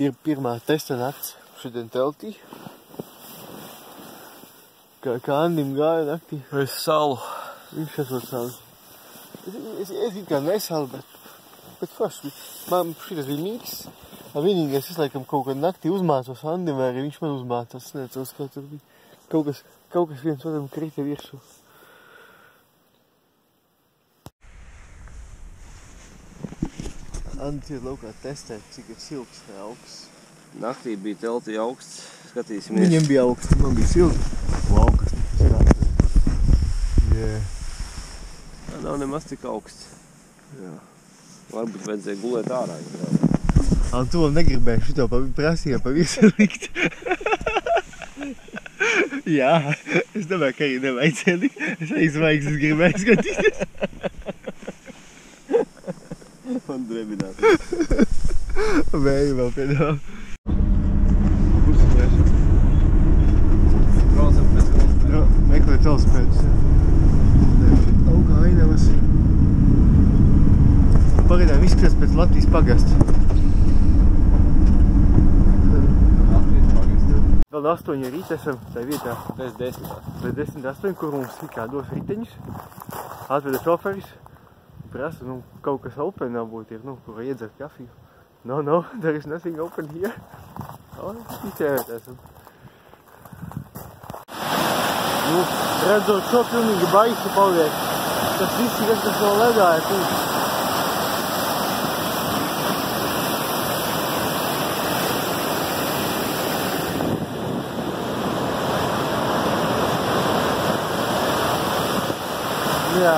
pir, pirmā testa nakts šodien teltī. Kā Andim gāja naktī. Es salu. Viņš esot salu. Es, es, es it kā nesalu, bet, bet forši. Man šitas bija mīgs. Vienīgais, es laikam kaut kad naktī uzmācos Andim, vai arī viņš man uzmācās. Es neatceros, kā tur bija. Kaut kas, kaut kas viens otram krita virsū. Ir laukā testēt, cik ir silts vai augsts. Naktī bija telti augsts. Skatīsimies. Viņam bija augsts, man bija silts. Laukas. Yeah. Tā nav nemaz tik augsts. Jā. Varbūt vajadzēja gulēt ārā. Al to negribēju šito prasīja pa visu likt. Jā, es domāju, ka arī nevajadzēja likt. Es arī zvaigznes gribēju skatīties. Vēl piedāvā. Braucam pēc Jā, meklē telspēdus. Augā ainavas. Pagaidām izskatās pēc Latvijas pagasta. Vēl 8 rīt esam tajā vietā. Pēc desmitā. Pēc 10, 8, kur mums it kā dos riteņus. Atveda šoferis. Prasa, nu, kaut kas open varbūt ir, nu, kur iedzert kafiju. No, no, there is nothing open here. O, izķērēt esam. Nu, redzot šo pilnīgi baisu paliek. Tas viss, kas tas no ledā ir tūs. Jā.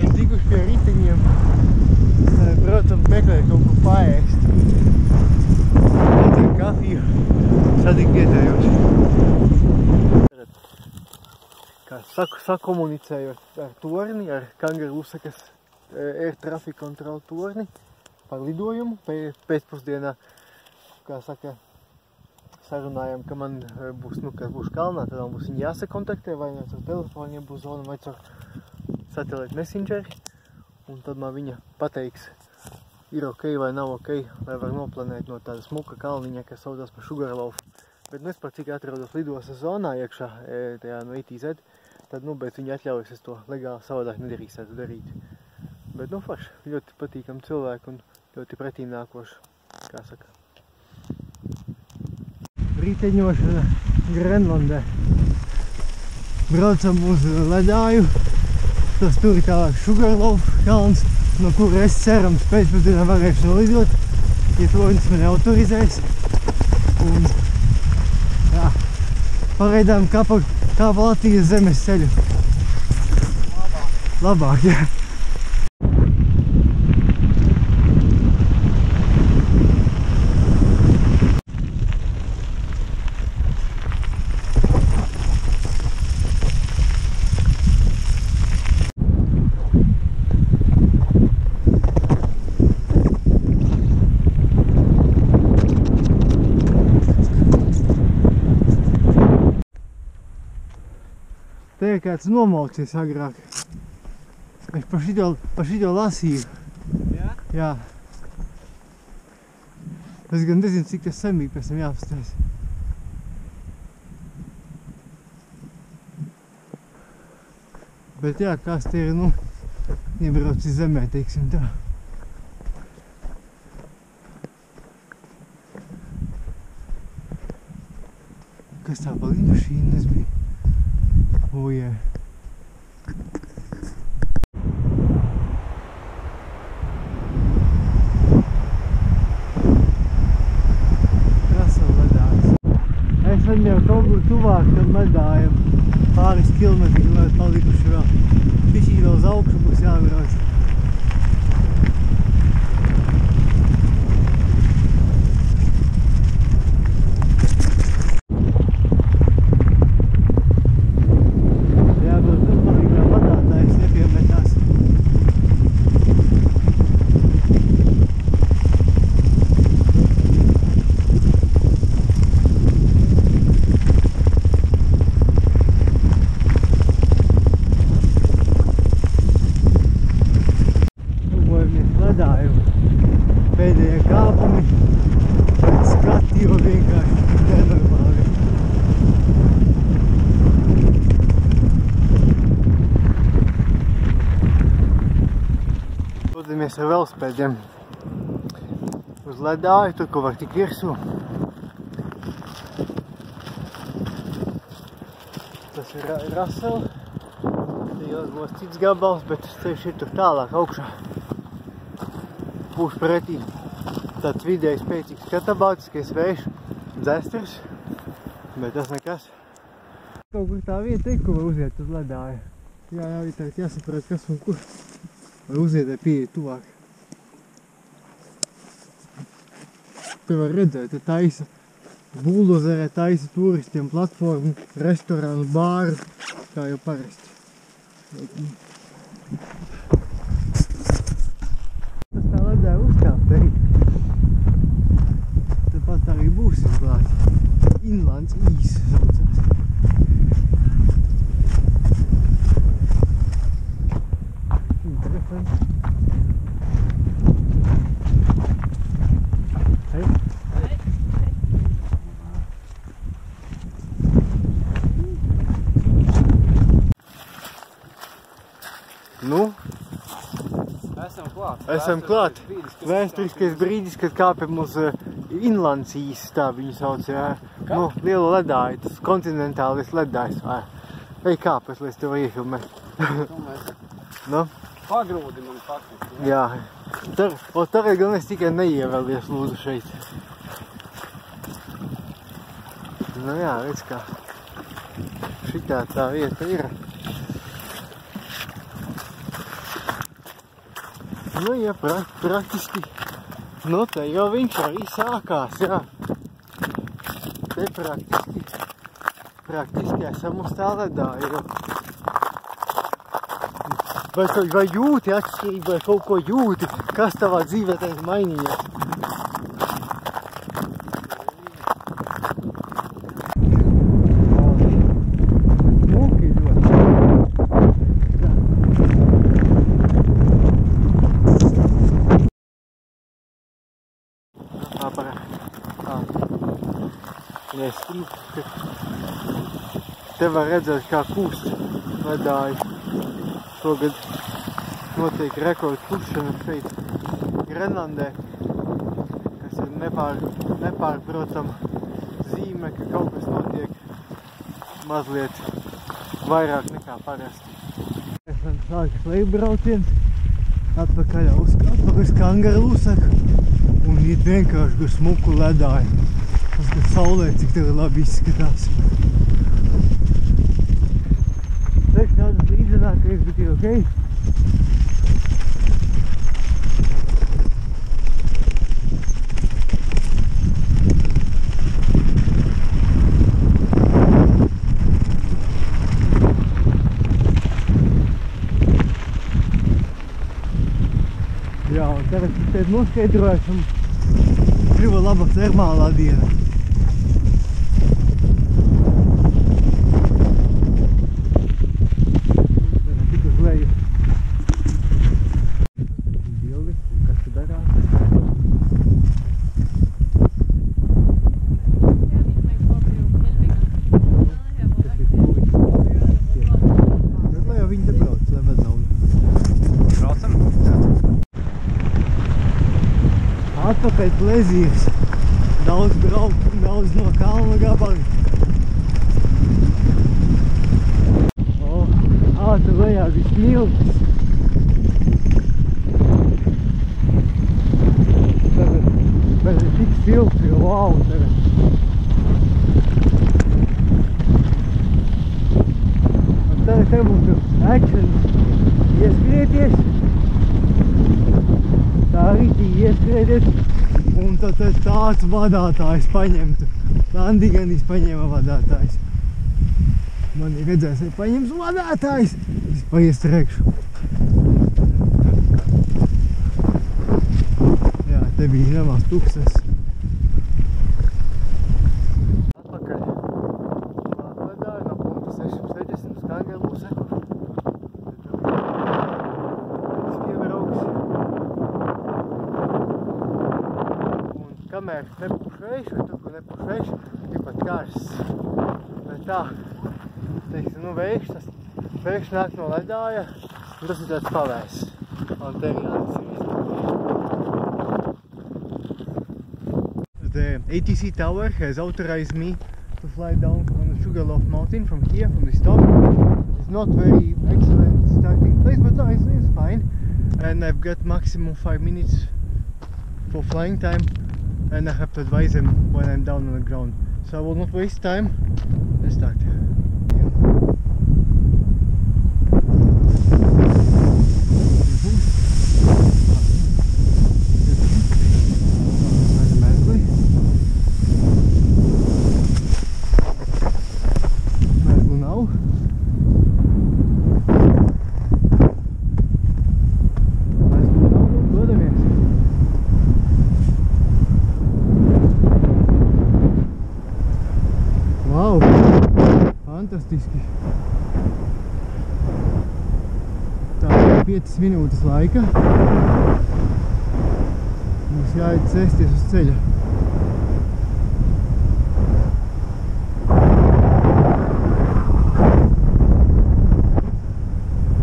Tikuši pie riteņiem, eh, braucam meklēt kaut ko paēst. Iedzer kafiju, sadik vietējos. Kā saku, sakomunicējot ar torni, ar Kangarūsakas eh, air traffic control torni par lidojumu pē- pēcpusdienā, kā saka, sarunājam, ka man eh, būs, nu, kas būs kalnā, tad man būs viņi jāsakontaktē, vai no ar telefoniem būs zona, vai caur satelīta messengeri, un tad man viņa pateiks, ir ok vai nav ok, lai var noplanēt no tāda smuka kalniņa, kas saucās par Sugarloaf. Bet nu es pat cik atrodos lidostas zonā iekšā, e, tajā no ITZ, tad nu, bet viņi atļaujas, es to legāli savādāk nedrīkstētu darīt. Bet nu forši, ļoti patīkam cilvēku un ļoti pretīm nākoši, kā saka. Riteņošana Grenlandē. Braucam uz ledāju. Tas tur ir tālāk Sugarloaf kalns, no kura es cerams pēcpusdienā varēšu nolidot, ja Florins mani autorizēs. Un, jā, pagaidām kā pa, kā pa Latvijas zemes ceļu. Labāk. Labāk, jā. Ir kāds nomalcies agrāk. Es par šito, par šito lasīju. Jā? Jā. Es gan nezinu, cik tas bija pēc tam jāapstājas. Bet jā, kas te ir, nu, iebraucis zemē, teiksim tā. Kas tā pa lidmašīnas bija? O, jā. Krasa ledājs. Esam jau kaut kur tuvāk tam ledājam. Pāris kilometri vēl palikuši vēl. Bišķīgi vēl uz augšu būs jāvirās. pēdējie kāpumi. Pēc skati jau vienkārši nenormāli. Dodamies ar velospēdiem uz ledāju, tur, ko var tik virsū. Tas ir Russell. Tajos būs cits gabals, bet ceļš ir tur tālāk augšā. Būs pretī tāds vidēji spēcīgs katabātiskais vējš, dzesters, bet tas nekas. Kaut kur tā vieta ir, kur var uziet uz ledāju. Jā, jā, tagad jāsaprot, kas un kur. Vai pieeja tuvāk. Te var redzēt, te taisa Bulozerē taisa turistiem platformu, restorānu, bāru, kā jau parasti. Tas tā ledē uzkāpt arī. Tepat arī būsim klāt. Inlands īs saucās. Interesanti. Hei. Nu, Esam klāt. Esam klāt. Vēsturiskais brīdis, kad kāpjam uz uh, inlands īs, tā viņu sauc, jā. Nu, liela ledāja, tas kontinentālis ledājs. Ej kāpēc, lai es tev iefilmē. Nu, pagrūdi man faktiski. jā. Tar, o tagad gan es tikai neievēlies lūdzu šeit. Nu jā, redz kā. Šitā tā vieta ir. Nu, ja pra, praktiski, nu, te jau viņš arī sākās, jā. Te praktiski, praktiski esam uz tā ledā, jo. Vai, vai jūti atšķirību, vai kaut ko jūti, kas tavā dzīvē tagad mainījies? Smuki ļoti. Apara. Ja es ticu, ka te var redzēt, kā kūst ledāji. Šogad notiek rekords kūšana šeit Grenlandē, kas ir nepār, nepārprotama zīme, ka kaut kas notiek mazliet vairāk nekā parasti. Sākas lejbrauciens, atpakaļ uz, uz Kangarlūsaku un iet vienkārši uz smuku ledāju. Tas, ka saulē cik tev labi izskatās. Teiks tādas līdzenākais, bet ir ok. Jā, un tagad es tev noskaidrošu un kļuva laba termālā diena. Tagad tik uz leju. Bildi, un kas tu darās? Tas ir puiši. Bet lai jau viņi te brauc, lai ved naudu. Braucam? Atpakaļ plezīrs. Daudz braukt, daudz no kalna gabali. O, ā, tur lejā bija smiltis. Tagad, bet ir tik silts, jo wow, tagad. Un tagad te būtu action. Ieskrieties. Tā rītīgi ieskrēties un tad, tad tāds vadātājs paņemtu. Landi gan paņēma vadātājs. Man ir redzēs, ka paņems vadātājs. Es paies priekšu. Jā, te bija nemaz tukses. Un tas ir tāds pavēs. Un teriāns ir The ATC tower has authorized me to fly down from the Sugarloaf mountain from here, from this top. It's not very excellent starting place, but no, it's, it's fine. And I've got maximum 5 minutes for flying time and I have to advise them when I'm down on the ground. So I will not waste time. Fantastiski! Tā ir 5 minūtes laika. Mums jāiet sēsties uz ceļa.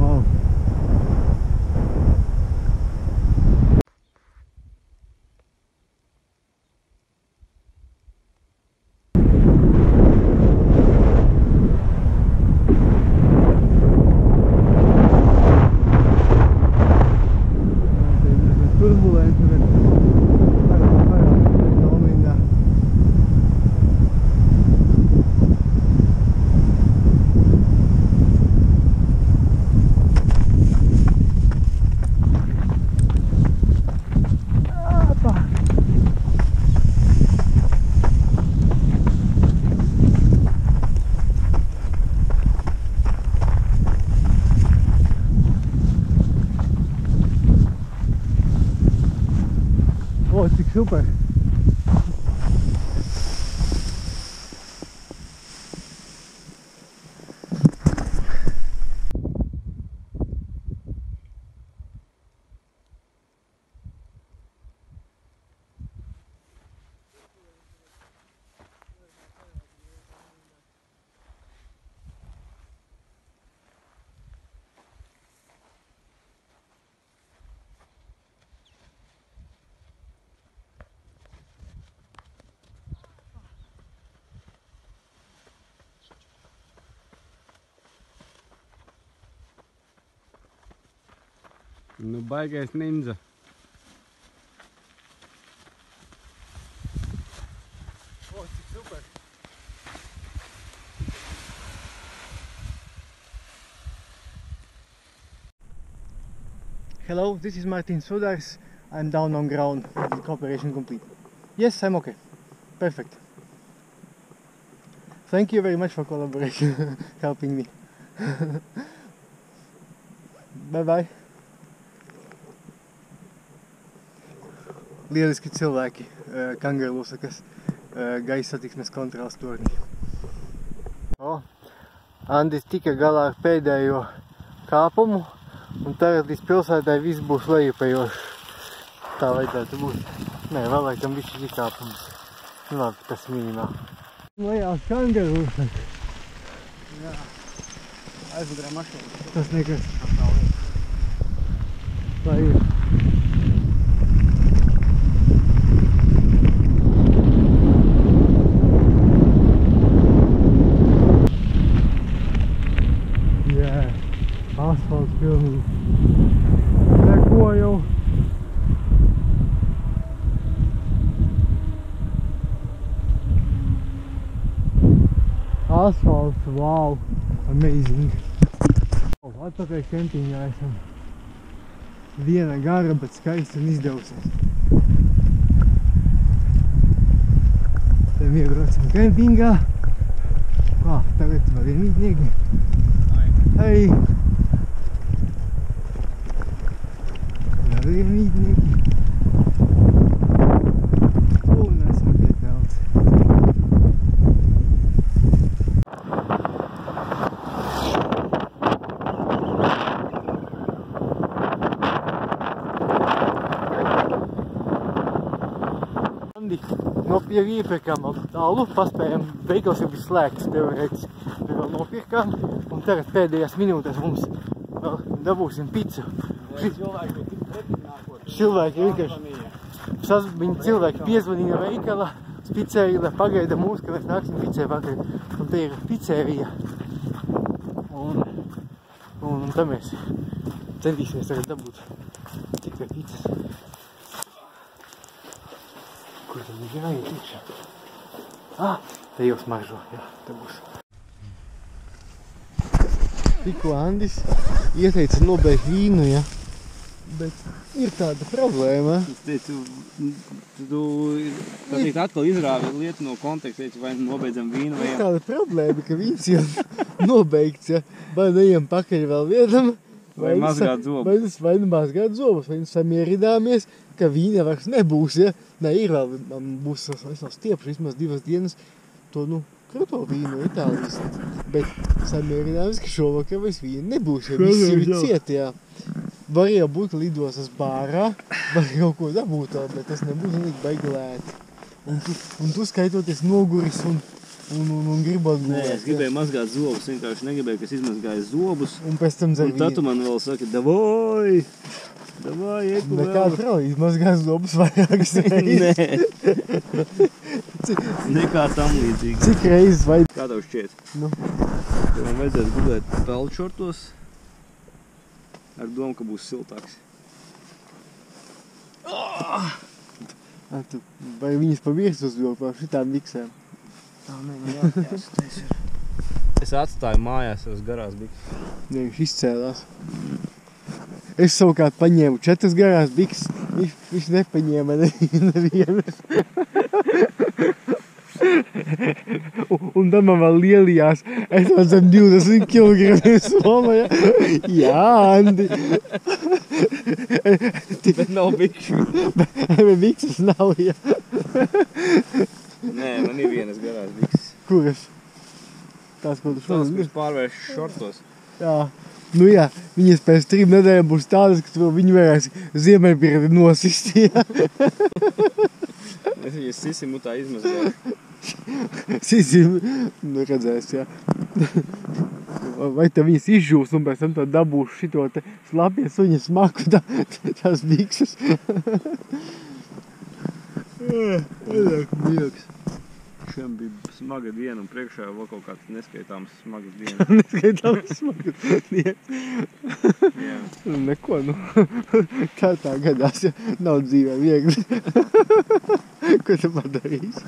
Vau! turbulenti, bet vairāk, vairāk domina. Apa. O, cik super! Nu, baigais ninja. O, cik super! Hello, this is Martin Sudars. I'm down on ground. Is cooperation complete? Yes, I'm okay. Perfect. Thank you very much for collaboration, helping me. bye bye. Lieliski cilvēki, Kangarlusakas eh, gaisa satiksmes kontrolas tornī. O, Andis tika galā ar pēdējo kāpumu, un tagad līdz pilsētai viss būs lejupējošs. Tā vajadzētu būt. Nē, vēl laikam bišķi kāpums. Nu labi, tas minimāli. Lejā uz Kangarlusaka. Aizmugurē mašīna. Tas nekas. Tā ir. Jā, asfalts pilnīgi. Neko jau. Asfalts, wow, amazing. O, Atpakaļ kempiņā esam. Diena gara, bet skaisti un izdevusies. Tad iebraucam kempingā. Ah, tagad vēl ir mītnieki. Hei! Vēl ir mītnieki. Un esam pie telts. Andi, no, jau iepirkām alu, paspējām, veikals jau bija slēgts teorētiski. Tad vēl nopirkām, un tagad pēdējās minūtēs mums vēl dabūsim picu. Cilvēki. Cilvēki vienkārši, sas, viņi cilvēki piezvanīja veikala, picērija, lai pagaida mūs, ka mēs nāksim picē pakaļ. Un te ir picērija. Un, un, un tā mēs centīsimies tagad dabūt tikai picas. Kur tad ir jāiet iekšā? Ah, te jau smaržo, jā, te būs. Tikko Andis ieteica nobeigt vīnu, ja? Bet ir tāda problēma. Es teicu, tu, tu patīt atkal izrāvi lietu no konteksta, teicu, vai nobeidzam vīnu vai Ir tāda problēma, ka vīns jau nobeigts, ja? Vai neejam pakaļ vēl vienam, Vai nu mazgāt zobus. Vai, nu- vai nu mazgāt zobus, vai nu samierināmies, ka vīna vairs nebūs, ja? Nē, ir vēl, man būs, es vēl stiepšu vismaz divas dienas to, nu, kruto vīnu Itālijas. Bet samierināmies, ka šovakar vairs vīna nebūs, ja viss jau ir ciet, jā. Var jau būt, ka lidostas bārā, var kaut ko dabūt bet tas nebūs nekā baigi lēti. Un tu, un tu skaitoties noguris un, un, un, un gribot Nē, gulēt, es gribēju mazgāt zobus, vienkārši negribēju, ka es izmazgāju zobus. Un pēc tam dzer Un tad tu man vēl saki, davai, davai, ieku Nekāda vēl. problēma, izmazgās zobus vairākas reizes. Nē, nekā tam līdzīgi. Cik reizes vai... Kā tev šķiet? Nu. Tev man vajadzētu gulēt pelčortos ar domu, ka būs siltāks. A, tu, vai viņas pa virsmu uzvilk par šitām viksēm? Tā, man jāatjās, tas ir. Es atstāju mājās savas garās biks. Nē, viņš izcēlās. Es savukārt paņēmu četras garās biks, viņš, viņš nepaņēma ne- nevienas. un, un tad man vēl lielījās, es vēl zem 20 kg soma, ja? Jā, Andi. Bet nav bikšu. Bet biksas nav, ja? Nē, man ir vienas garās biks. Kuras? Tās, ko tu šodien kuras pārvērš šortos. Jā, nu jā, viņas pēc trim nedēļām būs tādas, ka tu viņu varēsi ziemeļpirdi nosist. Jā, Es viņas sisi mutā izmazgāju. Sisim, nu redzēs, jā. Vai tev viņas izžūs un pēc tam tā dabūs šito te slapie suņa smaku, tā, tās bikses. Mīlāks. Šiem bija smaga diena un priekšā vēl kaut kāds neskaitāms smagas dienas. Neskaitām smaku. Jā. Nu, neko, nu. Kā tā gadās, ja nav dzīvē viegli. Ko tu padarīsi?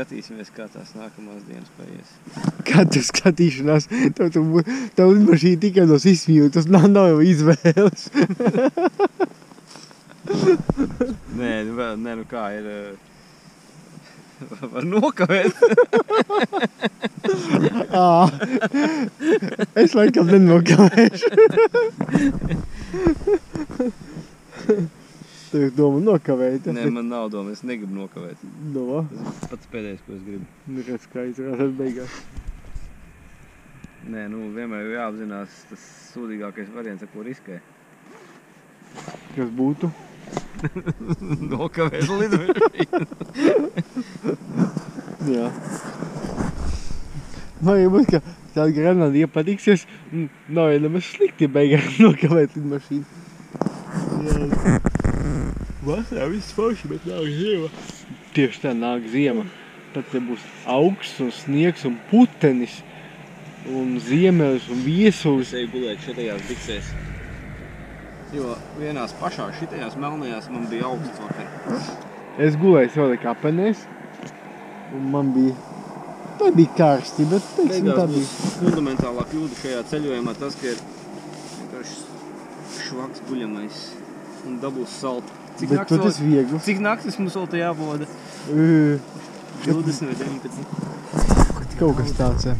Skatīsimies, kā tās nākamās dienas paies. Katru skatīšanās, tev, tev, tev lidmašīna tikai no izsmīju, tas nav, nav jau izvēles. Nē, nu vēl, nē, nu kā ir... eh, Var nokavēt. Ā, es laikam nenokavēšu. Tev doma nokavēt. Nē, man nav doma, es negribu nokavēt. No, Tas ir pats pēdējais, ko es gribu. nu redz, kā izrādās beigās. Nē, nu vienmēr ir jāapzinās tas sūdīgākais variants, ar ko riskē. Kas būtu? Nokavēt lidojumu. Jā. Varbūt, ka tāda granāta iepatiksies, un nav jau nemaz slikti beigās nokavēt lidmašīnu. Vasarā viss forši, bet nāk ziema. Tieši tā nāk ziema. Tad te būs augsts un sniegs un putenis. Un ziemeļs un viesulis. Es eju gulēt šitajās biksēs. Jo vienās pašās šitajās melnajās man bija augsts vakar. Es gulēju savā kapenēs. Un man bija... Tā bija karsti, bet teiksim, tā bija. fundamentālā kļūda šajā ceļojumā tas, ka ir vienkārši švaks guļamais un dabūs saltu. Cik Bet naktis tas viegli. Cik naktis mums vēl jāpavada? Ugh, 20 vai 19. Kaut kas tāds, jā.